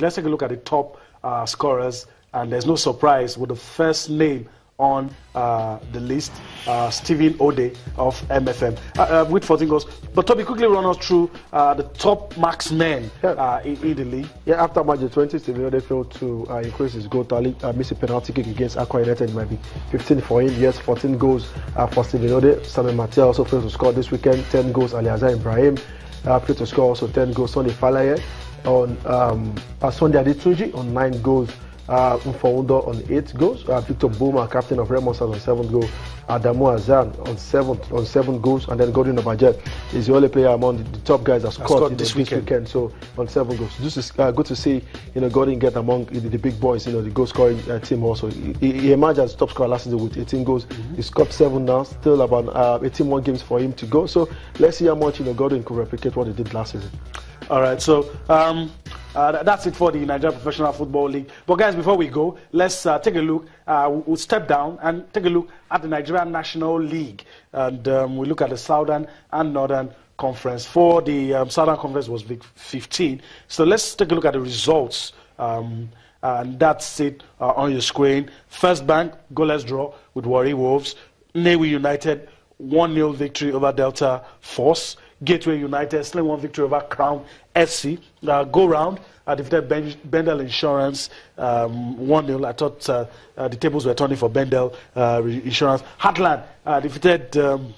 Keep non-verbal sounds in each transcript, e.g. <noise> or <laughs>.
Let's take a look at the top uh, scorers, and there's no surprise with the first name on uh, the list, uh, Stephen Odey of MFM, uh, uh, with 14 goals. But Toby, quickly run us through uh, the top marksmen Yeah. uh, in, in the league. Yeah, after match the 20, Stephen Odey failed to uh, increase his goal tally, uh, missed a penalty kick against Akwa United. It might be 15 for him. Yes, 14 goals uh, for Stephen Odey. Samuel Mattia also failed to score this weekend. 10 goals. Aliazar Ibrahim uh, failed to score also 10 goals. Sonny Falaye on um, Sunday Adetunji on 9 goals. Uh, Mfon Udoh on 8 goals. Uh, Victor Boma, captain of Stars, on 7 goals. Adamu Azan on 7 on 7 goals. And then Godwin Obaje is the only player among the, the top guys that scored, scored you know, this this weekend. weekend. So on seven goals. This is uh, good to see. You know, Godwin get among the, the big boys. You know, the goal scoring uh, team also. He, he emerged as top scorer last season with 18 goals. He scored seven now. Still about uh, 18 more games for him to go. So let's see how much you know Godwin could replicate what he did last season. All right, so um, uh, that's it for the Nigeria Professional Football League. But guys, before we go, let's uh, take a look. Uh, we'll- step down and take a look at the Nigerian National League, and um, we look at the Southern and Northern Conference. For the um, Southern Conference was Week 15. So let's take a look at the results. Um, and that's it uh, on your screen. First Bank, goalless draw with Warri Wolves. Newi United, 1 0 victory over Delta Force. Gateway United, still one victory over Crown SC. Uh, go round, uh, defeated ben- Bendel Insurance um, 1 0. I thought uh, uh, the tables were turning for Bendel uh, Insurance. Heartland uh, defeated. Um,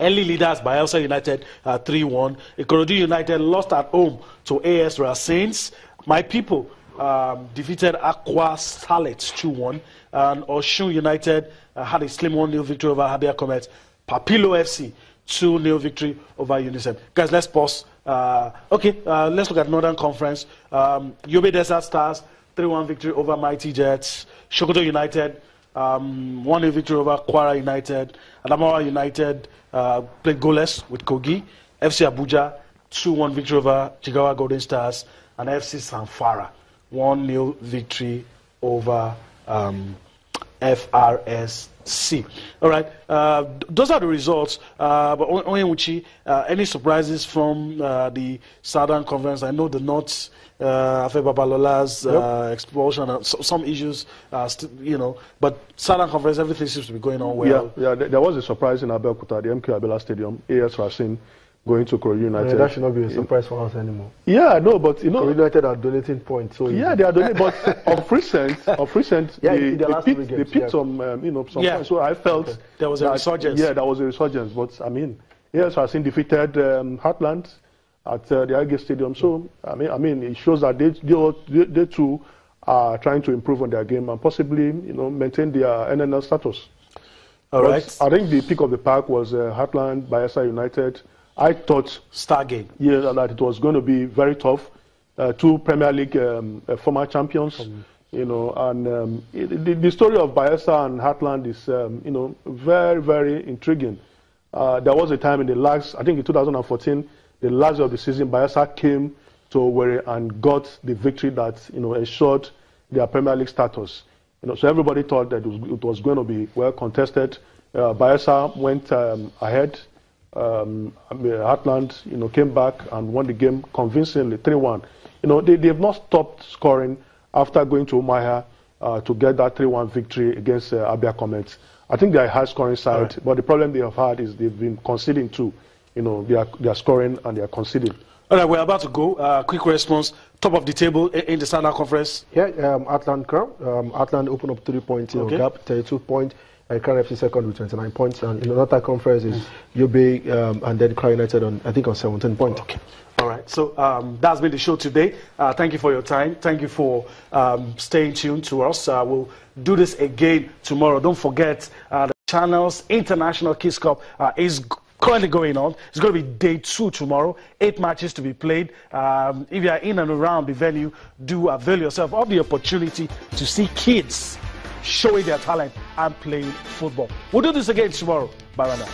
Early leaders Bayelsa United uh, 3 1. Ikorodu United lost at home to AS Saints. My people um, defeated Akwa Starlets 2 1. And Osun United had a slim 1 0 victory over Abia Comet. Papilo FC 2 0 victory over UNICEF. Guys, let's pause. Uh, okay, uh, let's look at Northern Conference. Um, Yobe Desert Stars 3 1 victory over Mighty Jets. Sokoto United um, 1 0 victory over Kwara United. Adamawa United uh, played goalless with Kogi. FC Abuja 2 1 victory over Jigawa Golden Stars. And FC Zamfara 1 0 victory over um, FRSC. All right, uh, those are the results. Uh, but Onyemuchi, uh, any surprises from uh, the Southern Conference? I know the North, uh, Afe Babalola's uh, expulsion, and so, some issues, uh, st- you know, but Southern Conference, everything seems to be going on well. Yeah, yeah. There, there was a surprise in Abeokuta, the MKO Abiola Stadium. AS Racing going to Korea Yeah, United. that should not be a surprise for us anymore. Yeah, no, but you know, Korea United are donating points. So yeah, they are donating, but <laughs> of recent, of recent, Yeah, they, the they last three picked, they picked yeah. some, um, you know, some. Yeah. points. So I felt There was a that- resurgence. Yeah, there was a resurgence. But I mean, yes, I've seen defeated um, Heartland at uh, the Agate Stadium. So I mean, I mean, it shows that they, they, they, they too are trying to improve on their game and possibly, you know, maintain their NNL status. All But right, I think the pick of the pack was uh, Heartland, Bayelsa United. I thought, Star game. yeah, that it was going to be very tough. Uh, two Premier League um, uh, former champions, you know, and um, it, the, the story of Bayelsa and Heartland is, um, you know, very, very intriguing. Uh, there was a time in the last, I think in 2014, the last of the season, Bayelsa came to Owerri and got the victory that, you know, ensured their Premier League status. You know, so everybody thought that it was, it was going to be well contested. Uh, Bayelsa went um, ahead. Um, Heartland, you know, came back and won the game convincingly, 3-1. You know, they, they have not stopped scoring after going to Umuahia uh, to get that 3-1 victory against uh, Abia Comets. I think they are a high-scoring side, Right. but the problem they have had is they've been conceding too. You know, they are, they are scoring and they are conceding. All right, we're about to go. Uh, quick response. Top of the table in, in the Southern Conference. Yeah, um, Atlant Crown. Um, Atlant opened up three points, you Okay. gap, 32 points. FC second with 29 points. And in another conference is Yobe um, and then Crown United on, I think, on 17 points. Okay. All right. So um, that's been the show today. Uh, thank you for your time. Thank you for um, staying tuned to us. Uh, we'll do this again tomorrow. Don't forget uh, the Channels International Kids Cup uh, is currently going on. It's going to be day two tomorrow. Eight matches to be played. Um, if you are in and around the venue, do avail yourself of the opportunity to see kids showing their talent and playing football. We'll do this again tomorrow. Bye bye now.